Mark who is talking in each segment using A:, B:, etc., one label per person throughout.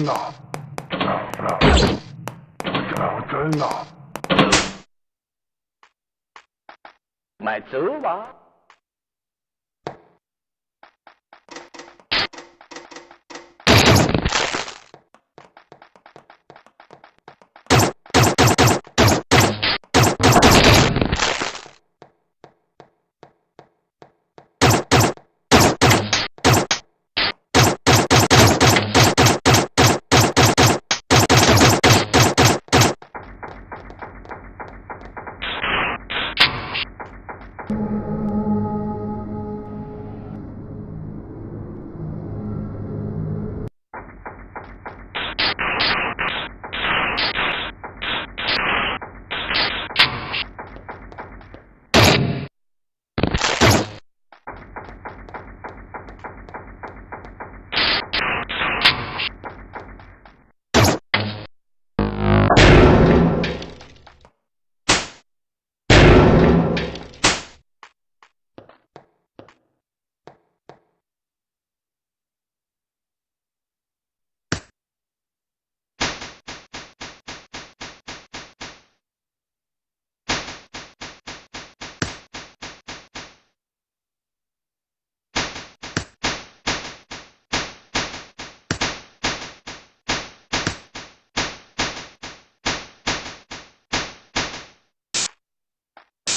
A: 真呐，老老真呐，
B: 买走吧。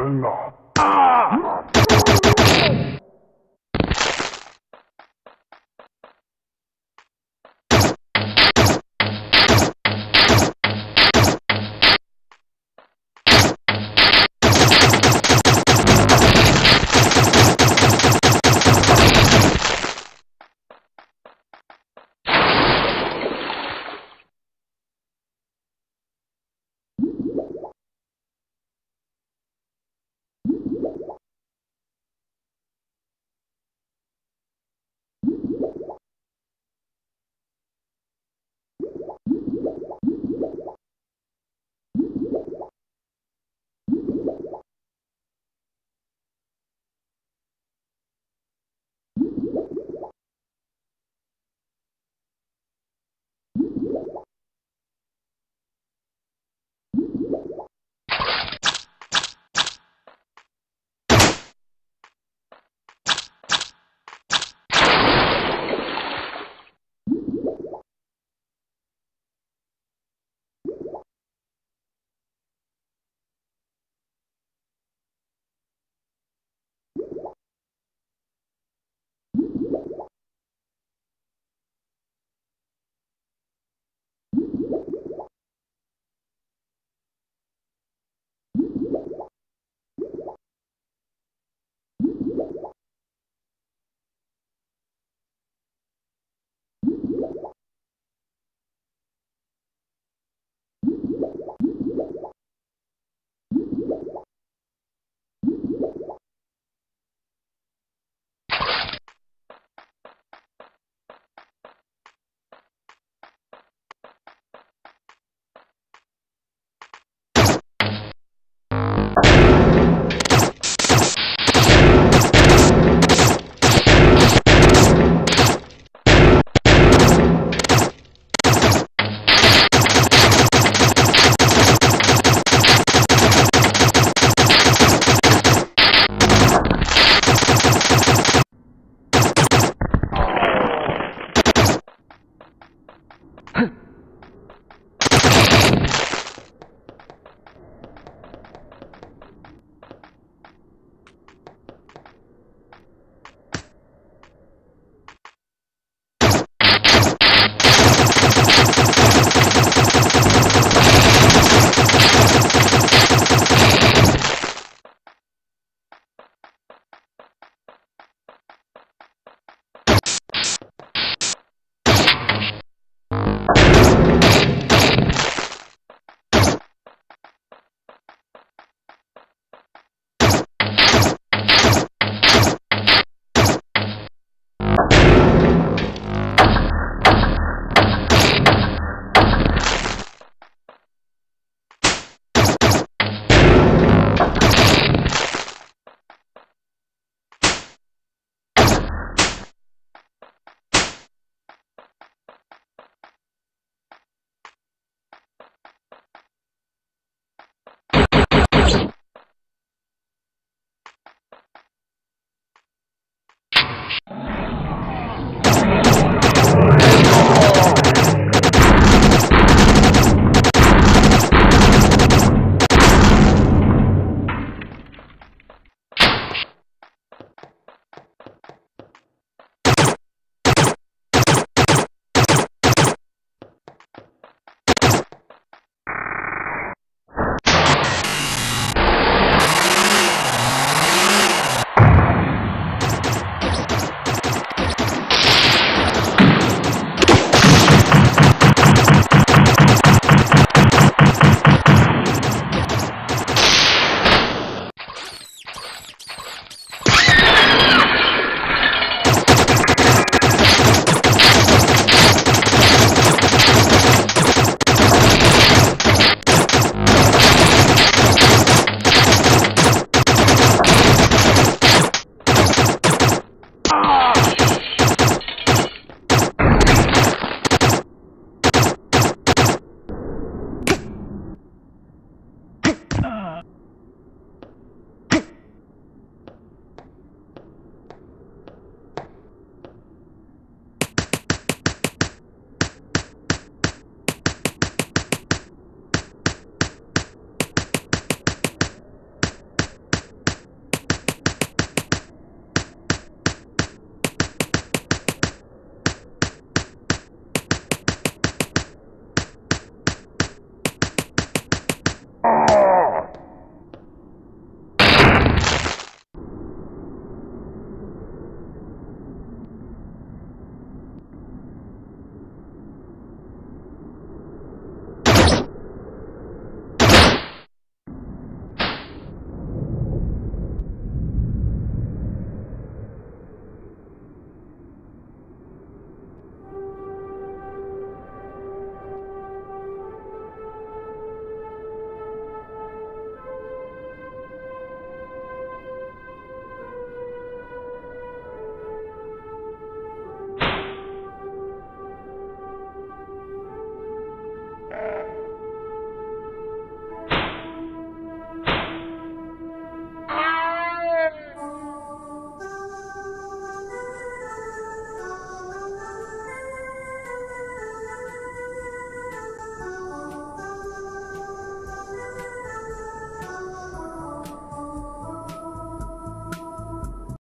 A: 还没走真啊！